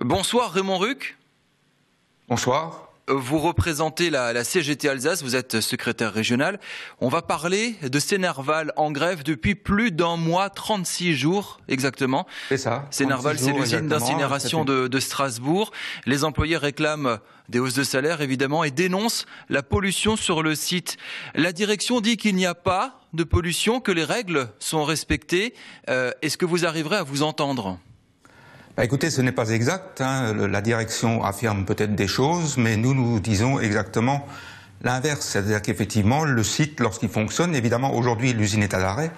Bonsoir Raymond Ruc. Bonsoir. Vous représentez la, CGT Alsace, vous êtes secrétaire régional. On va parler de Sénerval en grève depuis plus d'un mois, 36 jours exactement. C'est ça. Sénerval, c'est l'usine d'incinération de, de Strasbourg. Les employés réclament des hausses de salaire évidemment et dénoncent la pollution sur le site. La direction dit qu'il n'y a pas de pollution, que les règles sont respectées. Euh, est-ce que vous arriverez à vous entendre? Bah, écoutez, ce n'est pas exact. Hein. La direction affirme peut-être des choses, mais nous, nous disons exactement l'inverse. C'est-à-dire qu'effectivement, le site, lorsqu'il fonctionne, évidemment, aujourd'hui, l'usine est à l'arrêt,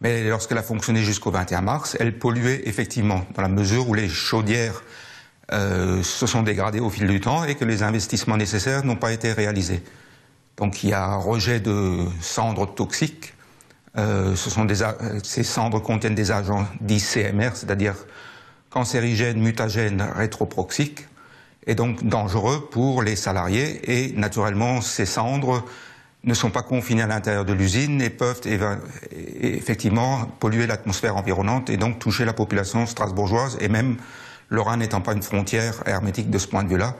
mais lorsqu'elle a fonctionné jusqu'au 21 mars, elle polluait effectivement, dans la mesure où les chaudières euh, se sont dégradées au fil du temps et que les investissements nécessaires n'ont pas été réalisés. Donc il y a rejet de cendres toxiques. Euh, ce sont des, ces cendres contiennent des agents dits CMR, c'est-à-dire cancérigène, mutagène, rétroproxique, et donc dangereux pour les salariés. Et naturellement, ces cendres ne sont pas confinées à l'intérieur de l'usine et peuvent effectivement polluer l'atmosphère environnante et donc toucher la population strasbourgeoise et même le Rhin n'étant pas une frontière hermétique de ce point de vue-là,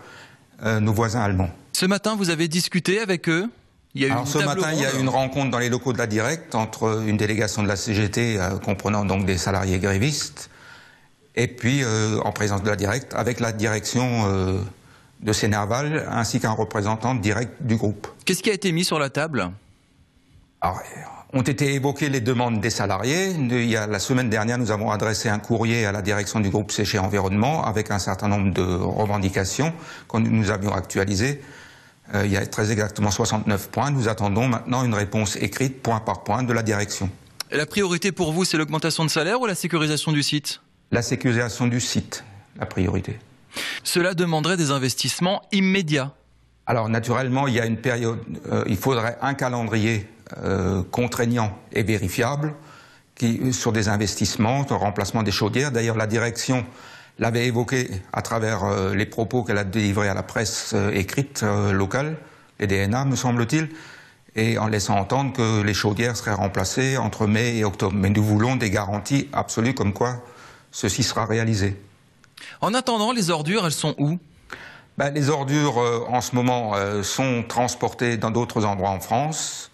euh, nos voisins allemands. Ce matin, vous avez discuté avec eux il y a eu Alors, ce matin, il y a eu une rencontre dans les locaux de la Directe entre une délégation de la CGT euh, comprenant donc des salariés grévistes et puis euh, en présence de la directe, avec la direction euh, de Sénerval, ainsi qu'un représentant direct du groupe. Qu'est-ce qui a été mis sur la table? Alors, ont été évoquées les demandes des salariés. Il y a, la semaine dernière, nous avons adressé un courrier à la direction du groupe Séché Environnement avec un certain nombre de revendications que nous avions actualisées. Euh, il y a très exactement 69 points. Nous attendons maintenant une réponse écrite point par point de la direction. Et la priorité pour vous, c'est l'augmentation de salaire ou la sécurisation du site? La sécurisation du site, la priorité. Cela demanderait des investissements immédiats. Alors naturellement, il y a une période, euh, il faudrait un calendrier euh, contraignant et vérifiable qui, sur des investissements, de remplacement des chaudières. D'ailleurs, la direction l'avait évoqué à travers euh, les propos qu'elle a délivrés à la presse écrite locale, les DNA, me semble-t-il, et en laissant entendre que les chaudières seraient remplacées entre mai et octobre. Mais nous voulons des garanties absolues comme quoi ceci sera réalisé. En attendant, les ordures, elles sont où? Ben, Les ordures, euh, en ce moment, euh, sont transportées dans d'autres endroits en France.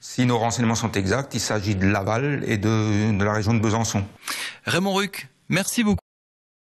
Si nos renseignements sont exacts, il s'agit de Laval et de, de la région de Besançon. Raymond Ruc, merci beaucoup.